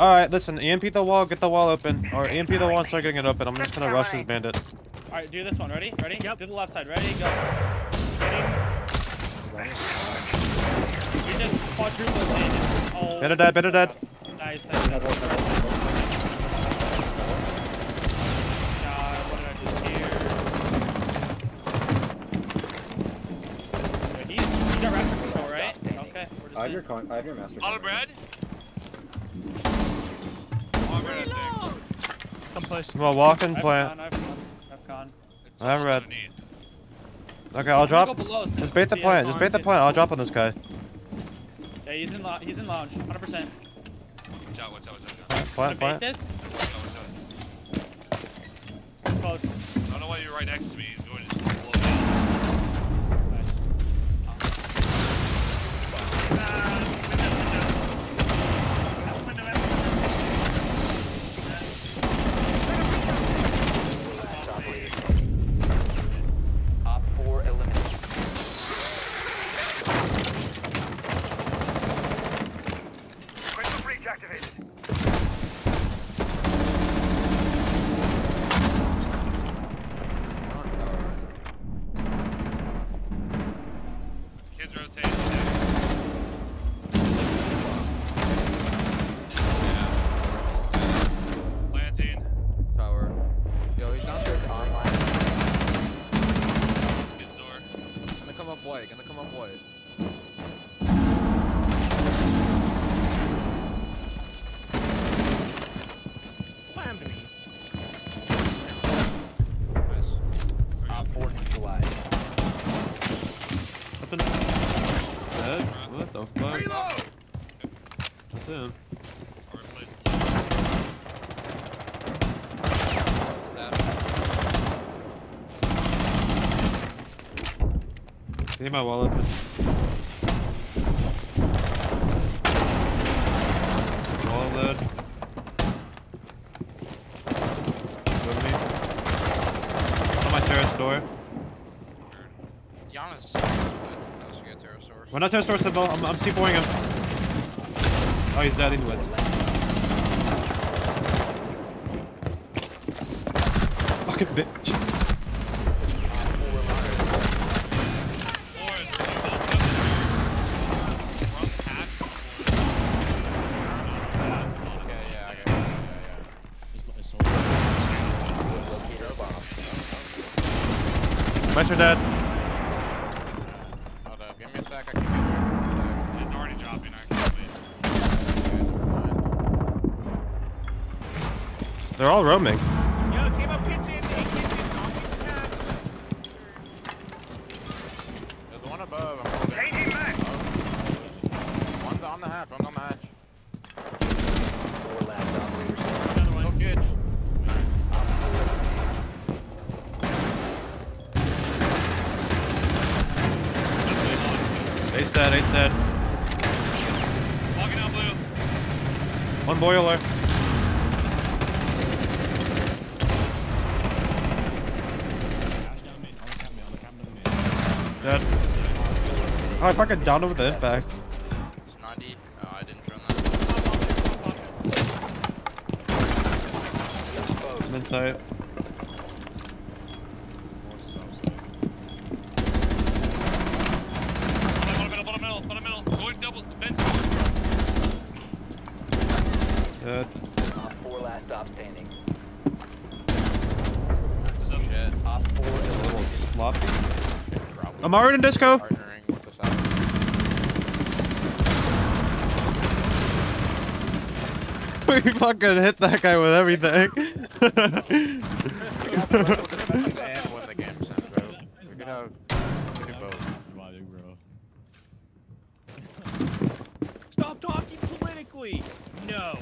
Alright, listen, EMP the wall, get the wall open. Or EMP the wall and start getting it open. I'm just gonna rush this bandit. Alright, do this one. Ready? Ready? Yep. Do the left side. Ready? Go. You just quadruple bandit. Oh, Bandit dead, bandit dead. Nice. nice, nice. God, what did I just hear? Wait, he's, he got raptor control, right? Okay, I have your con I have your master. Auto bread. Auto think. Come push. Well, walk and plant. I've gone, I've gone. I have red. Okay, I'll drop. go below, Just bait the plant, just bait the plant. I'll drop on this guy. Yeah, he's in, lo he's in lounge, 100%. Watch out, watch out, watch out. Plant, plant. this. Watch out, watch out. It's close. I don't know why you're right next to me. He's going to Get my wallet. open. Wall load. Me. On my door. Giannis. Uh, that was a good store. We're not door symbol. I'm, I'm C4ing him. Oh, he's dead anyways. Fucking bitch. Mice are dead. Hold up, give me a sec. I can get there. It's already dropping, actually. They're all roaming. Yo, came up kitchen. Hey, kitchen. On kitchen. There's one above. I'm holding. Changing back. One's on the hatch. One's on the hatch. Ace dead, out blue. One boiler. Dead. Oh, I fucking downed him with the impact. It's Dead. Op 4 last stop standing. Some Shit. Op 4 eliminated. Sloppy. Probably I'm already in disco. partnering with the side. we fucking hit that guy with everything. We got the right with the defense and win the game, Sam, bro. We could have. We could both. Stop talking politically. No.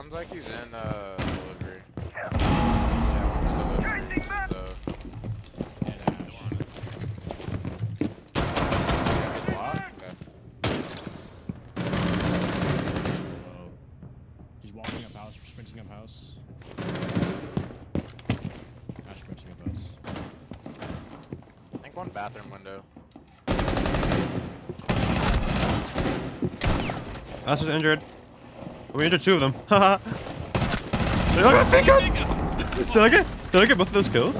Sounds like he's in a delivery. He's walking up house, sprinting up house. Sprinting up house. I think one bathroom window. That's injured. We injured two of them. Haha. Did I get? Did I get? Did I get both of those kills?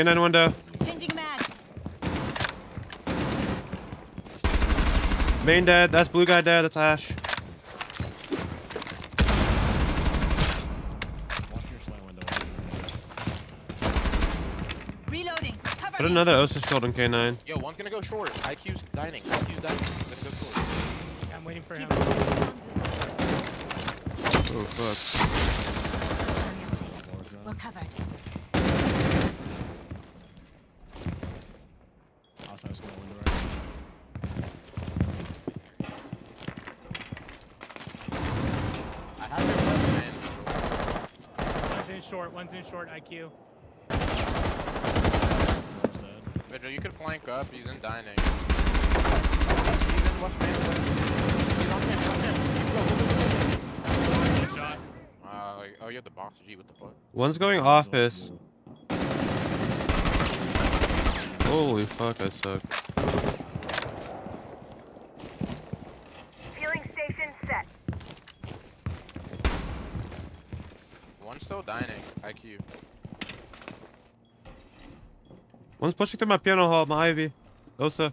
K9 window. Changing mag. Main dead. That's blue guy dead. That's Ash. Watch your slant window. Reloading. Cover Put another Osa shield on K9. Yo, one's gonna go short. IQ's dining. IQ's dining. Let's go short. I'm waiting for him. Oh fuck. We're covered. Outside slant window right I have your weapon. One's in short, one's in short, IQ. One's dead. Vigil, you could flank up. He's in dining. Uh, like, oh, you have the box G. What the fuck? One's going office. Holy fuck, I suck. Still dining. IQ. One's pushing through my piano hall, my Ivy. Osa.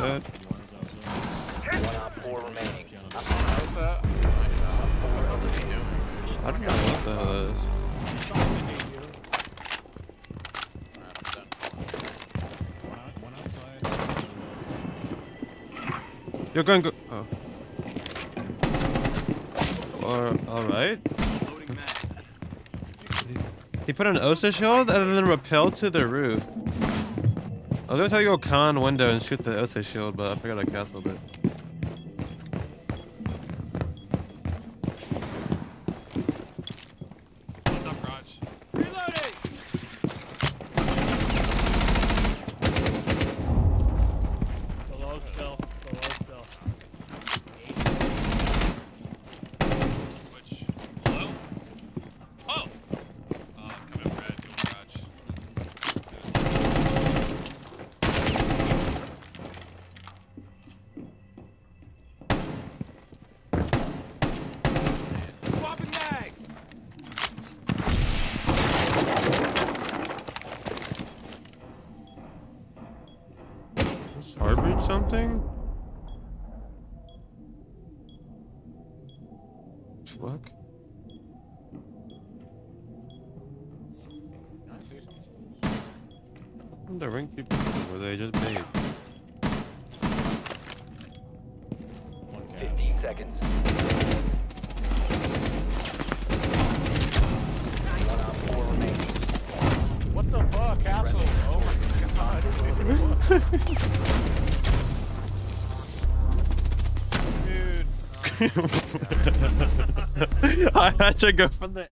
Dead. Four remaining. Doing? I don't know what the hell that is. You're going go. Oh. Uh, or, alright. He put an Osa shield and then rappelled to the roof. I was gonna tell you go con window and shoot the Osa shield, but I forgot I castled it. Fuck. I see? The ring people were they just made? Fifteen seconds. One op. What the fuck, Castle? Oh my god. Dude. I had to go from the